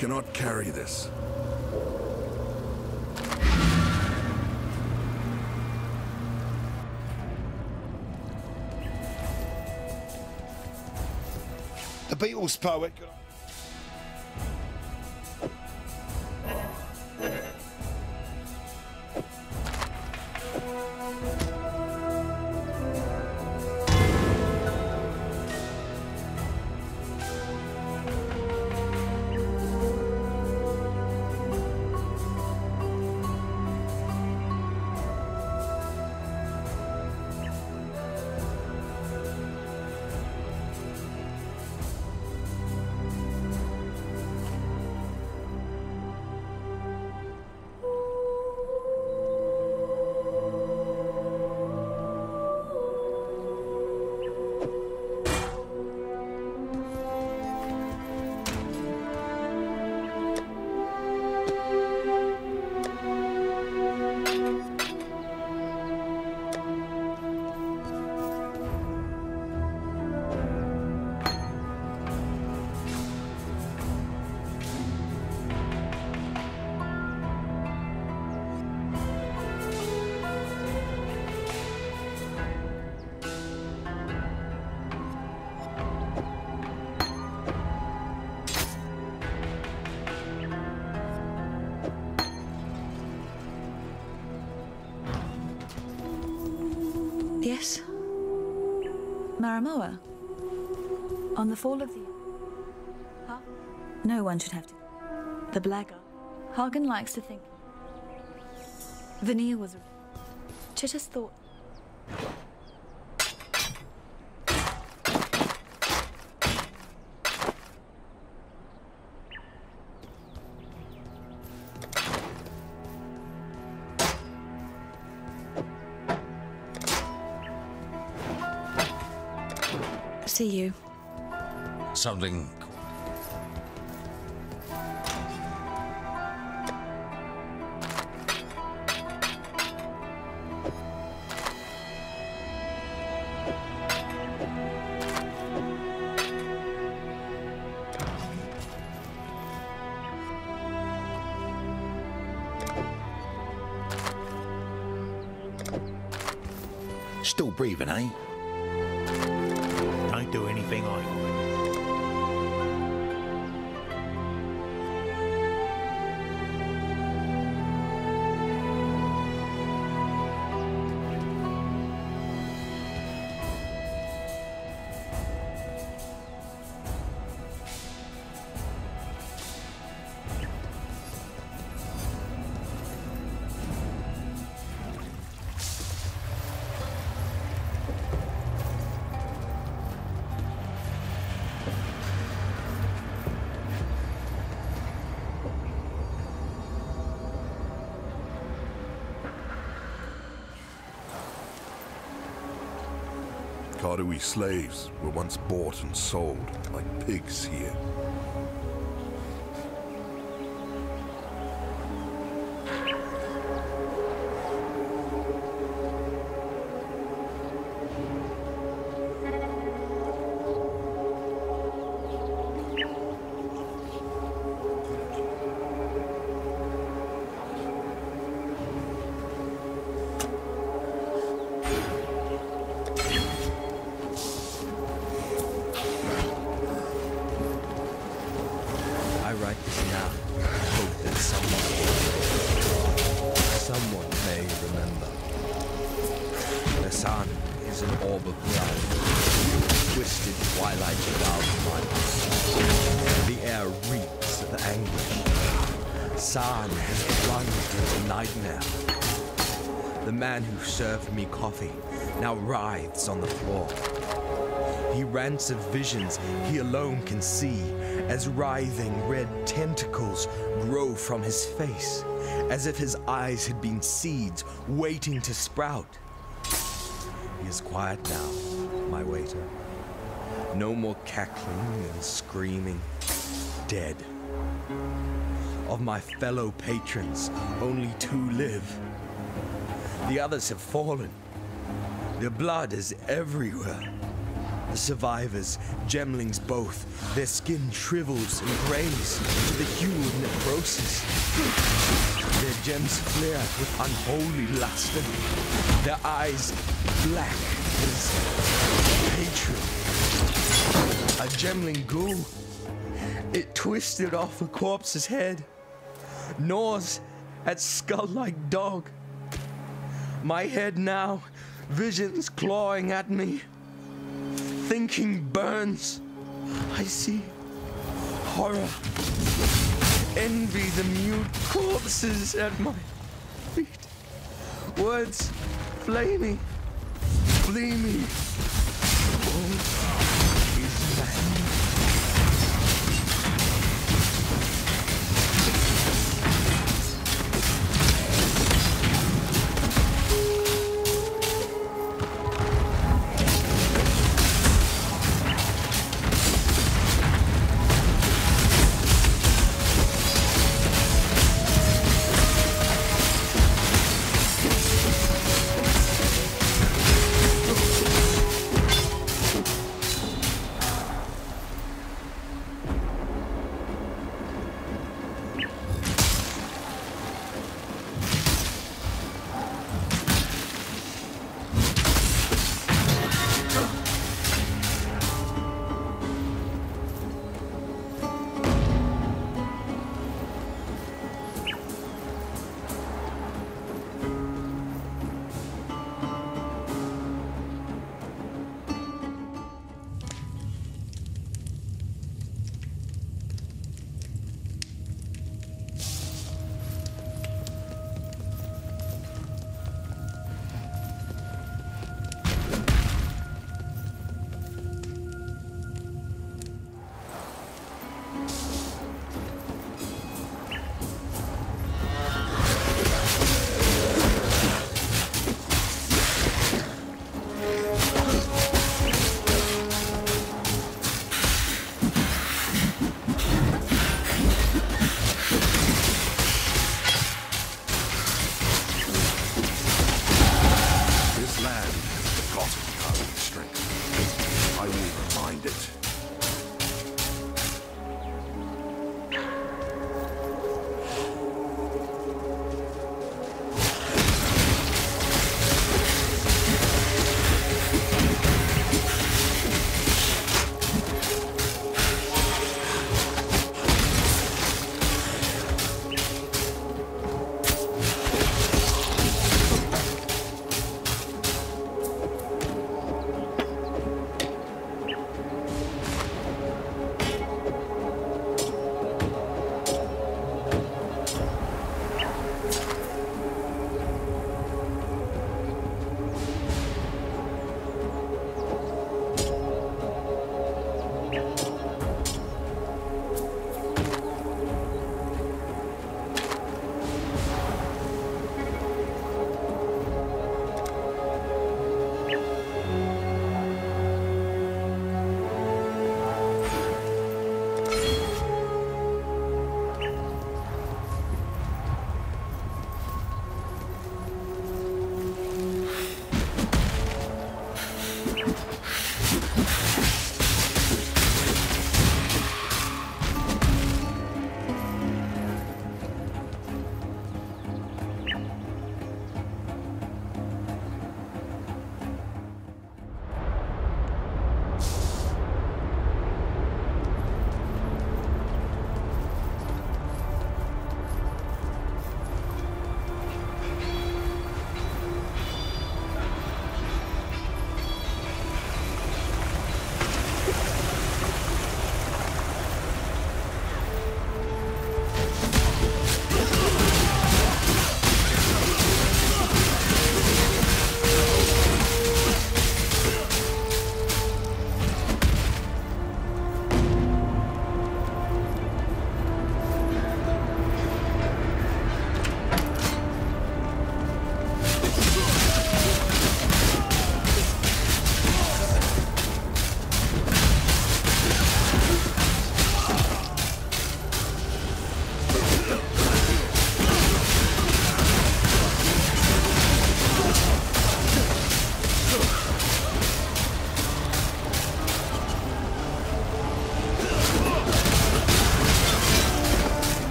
Cannot carry this. The Beatles poet. The fall of the... Huh? No one should have to... The blackguard. Hagen likes to think... Vanir was... Chitus thought... See you. Something. Still breathing, eh? Karui slaves were once bought and sold like pigs here. Of visions he alone can see as writhing red tentacles grow from his face, as if his eyes had been seeds waiting to sprout. He is quiet now, my waiter. No more cackling and screaming. Dead. Of my fellow patrons, only two live. The others have fallen. Their blood is everywhere. The survivors, gemlings both, their skin shrivels and grays to the hue of necrosis. Their gems flare with unholy luster, their eyes black as hatred. A gemling ghoul, it twisted off a corpse's head, gnaws at skull-like dog. My head now, visions clawing at me. Thinking burns. I see horror. Envy the mute corpses at my feet. Words flaming. All oh, is madness.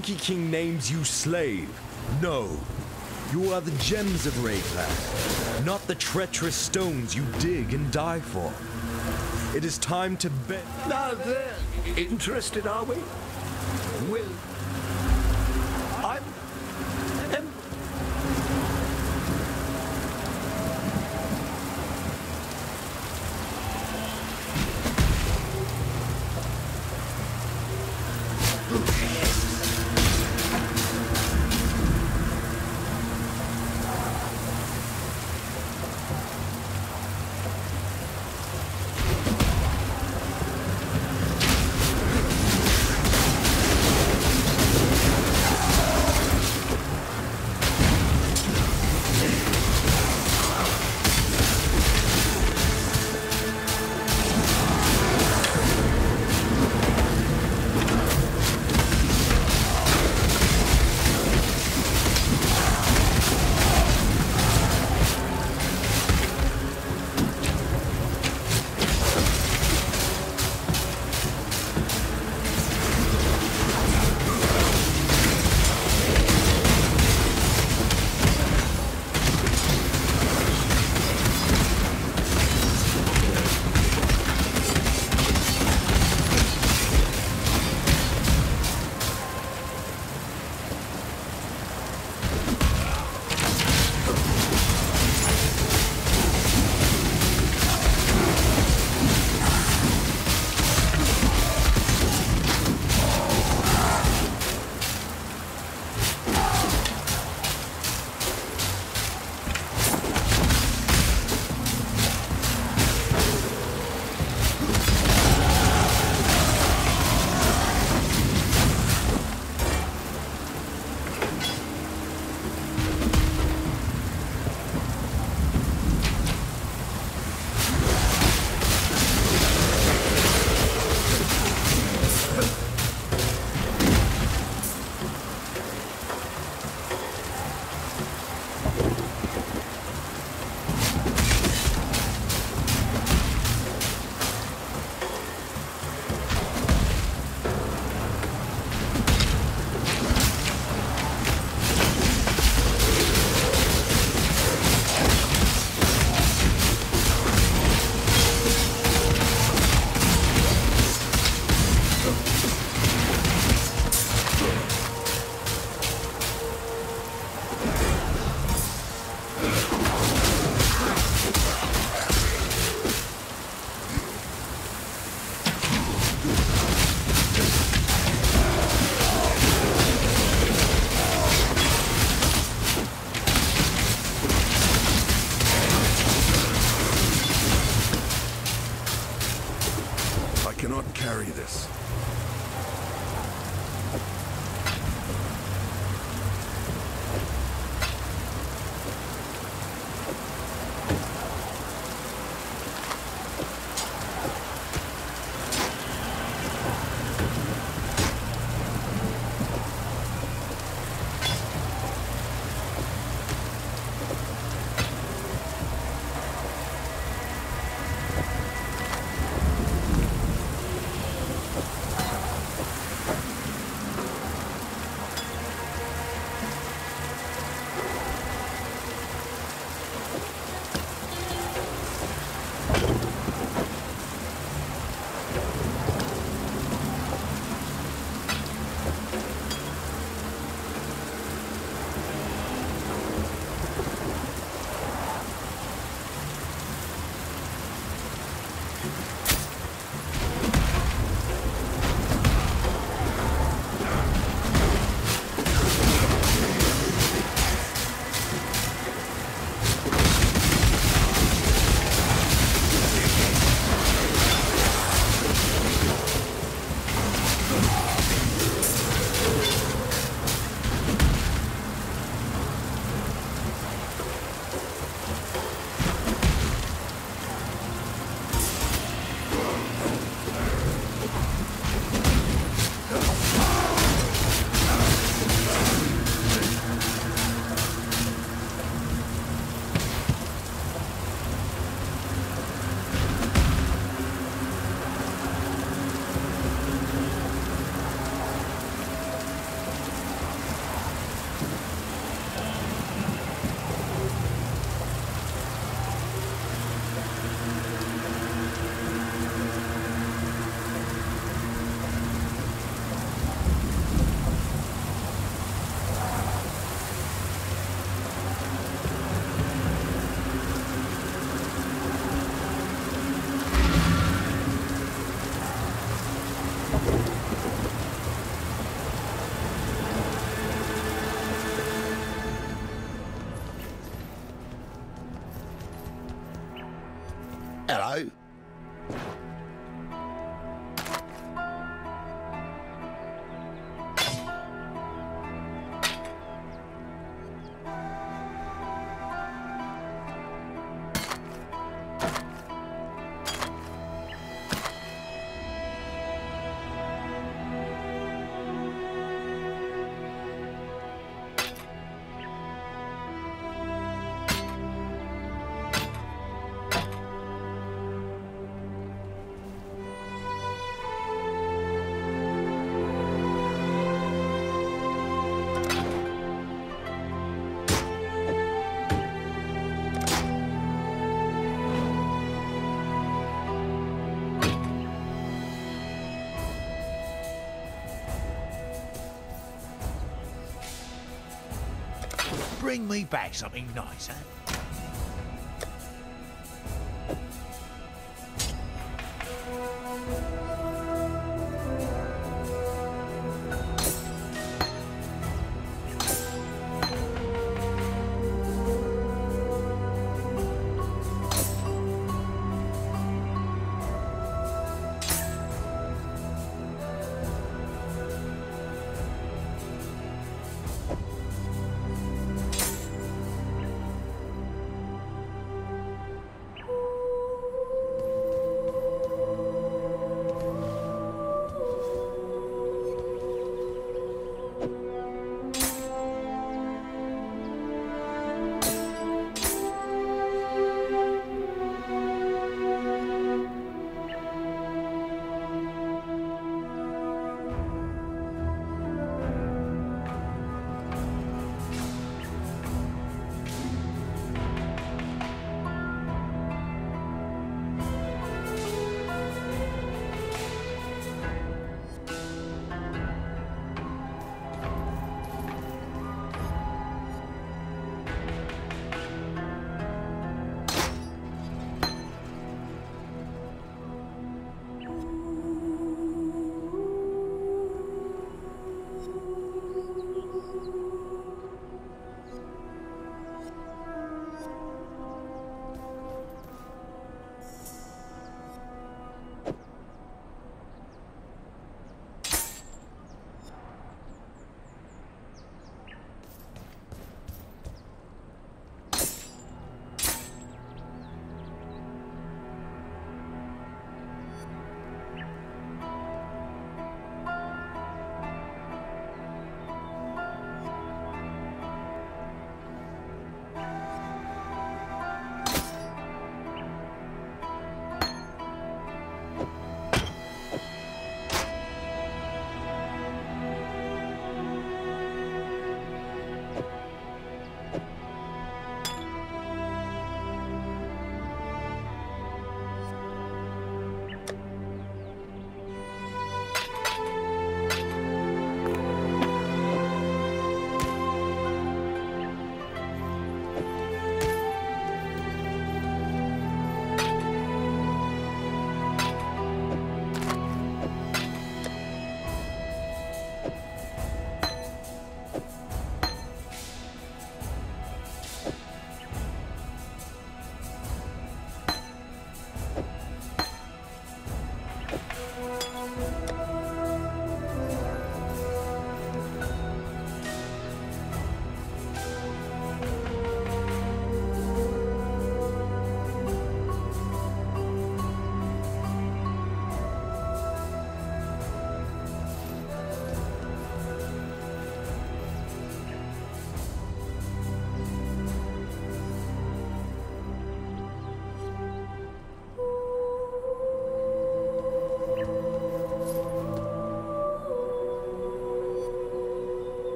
Monkey King names you slave. No. You are the gems of Wraeclast, not the treacherous stones you dig and die for. It is time to bet. Now then, interested are we? Bring me back something nice,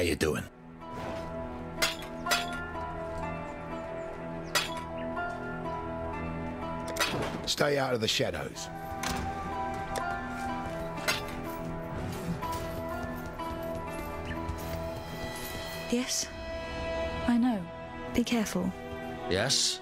How you doing? Stay out of the shadows. Yes? I know. Be careful. Yes?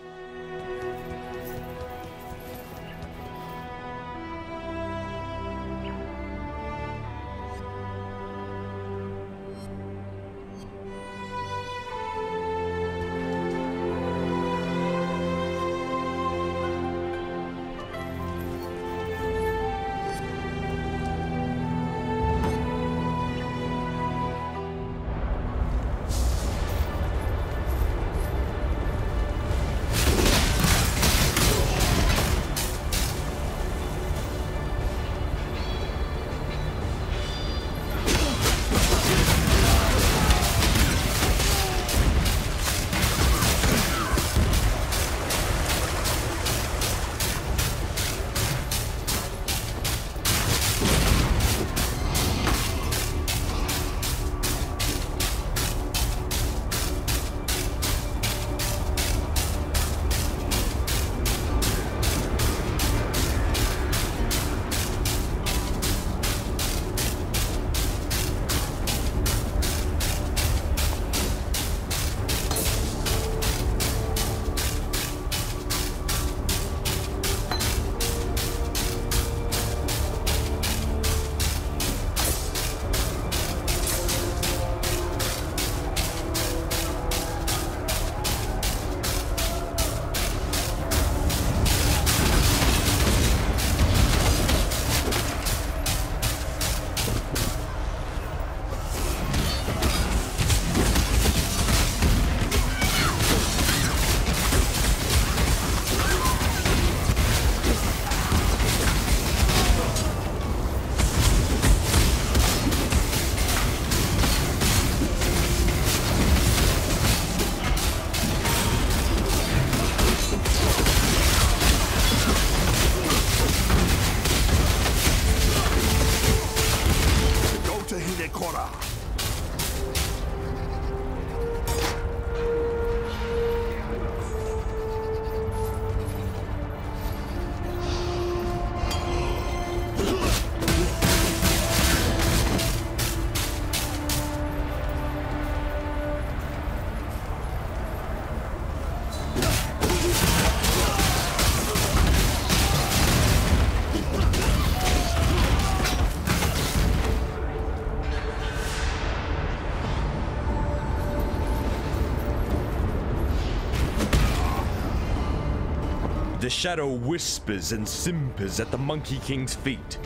The shadow whispers and simpers at the Monkey King's feet.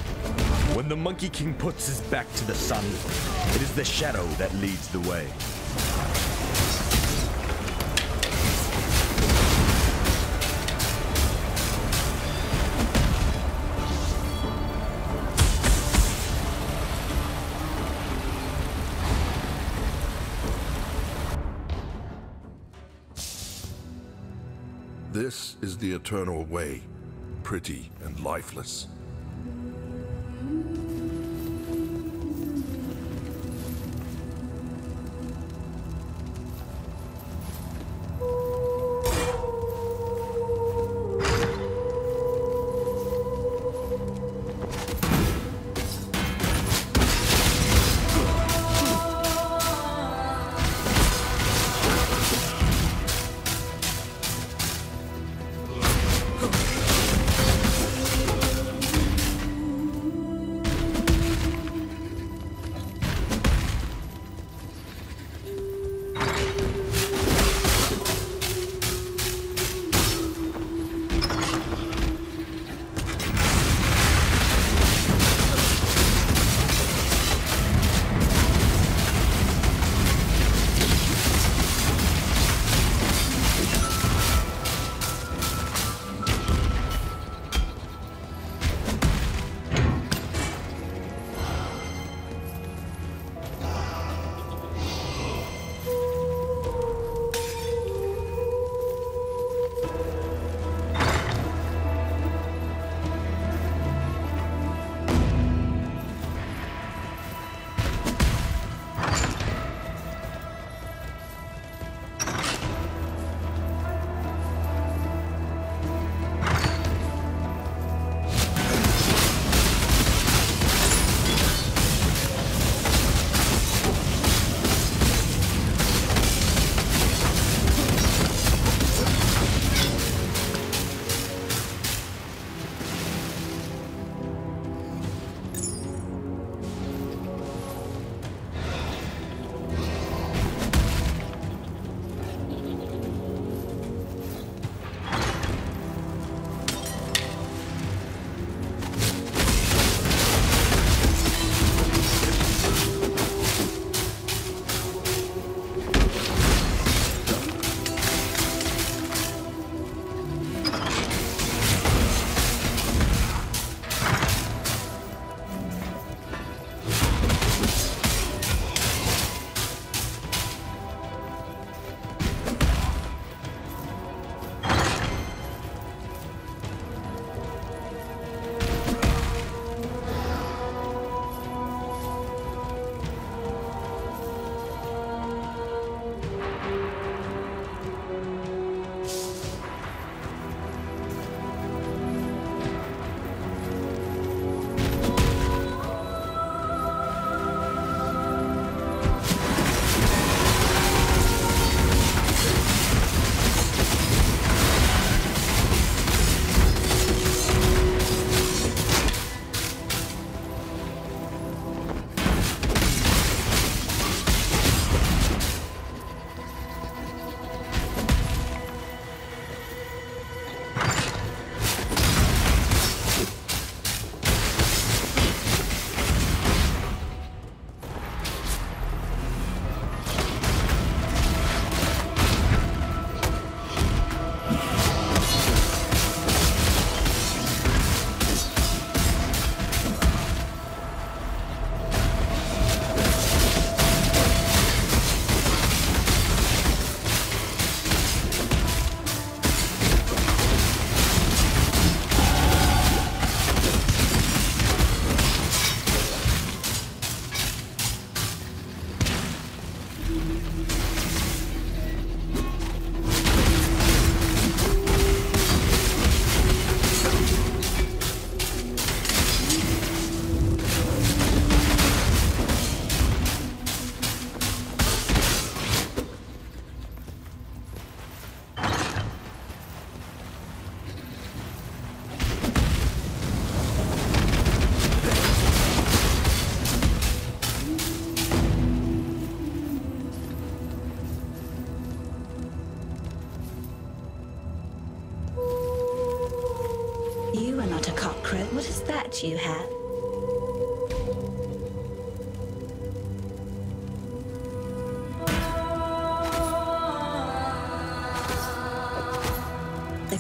When the Monkey King puts his back to the sun, it is the shadow that leads the way. Eternal way, pretty and lifeless.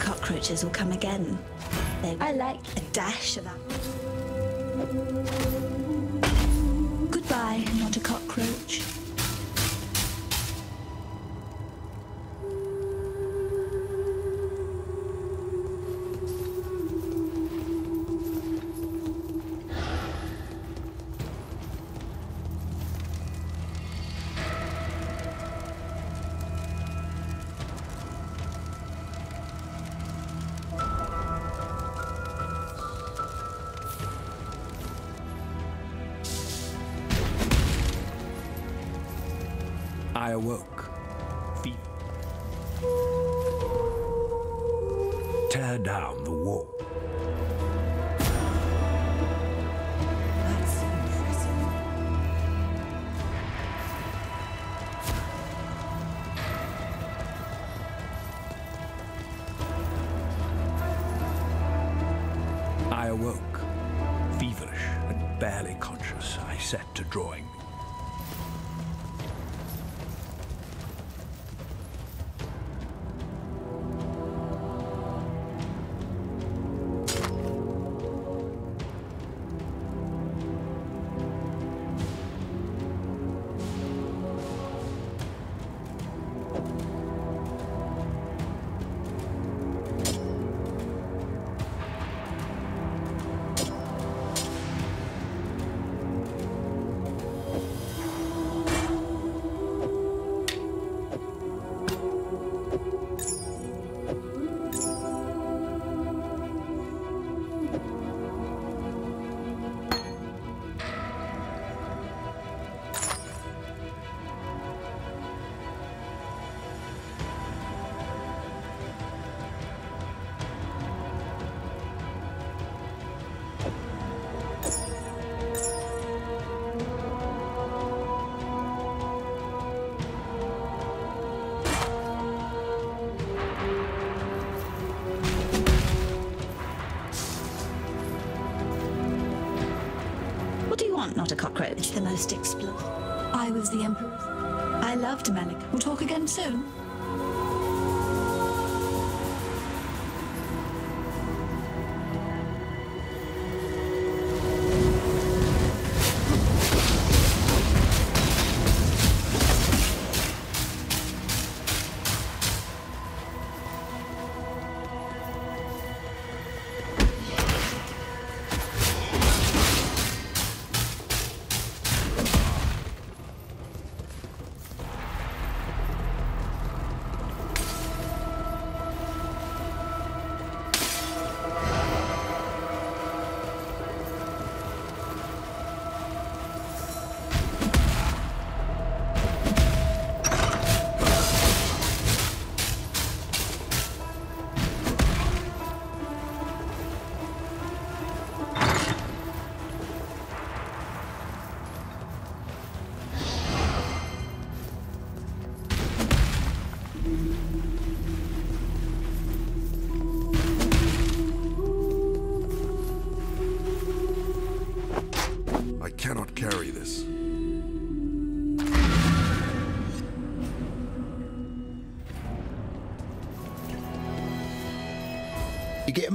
Cockroaches will come again. They I like a dash of that. Goodbye, not a cockroach. Loved. We'll talk again soon.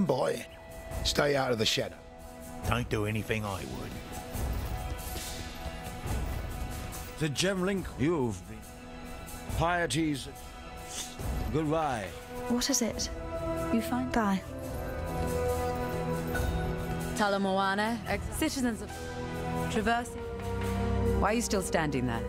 You getting by? Stay out of the shadow. Don't do anything I would. The Gemlink, you've been. Pieties. Goodbye. What is it? You find Bye. Talamoana, ex- citizens of traversing. Why are you still standing there?